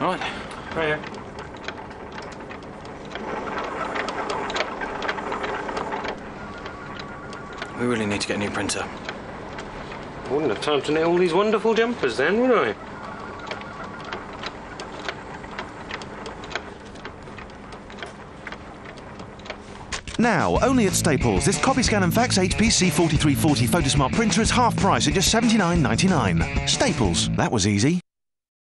All right. Right here. We really need to get a new printer. I wouldn't have time to knit all these wonderful jumpers then, would I? Now, only at Staples, this Copy Scan and Fax HPC 4340 Photosmart printer is half price at just $79.99. Staples, that was easy.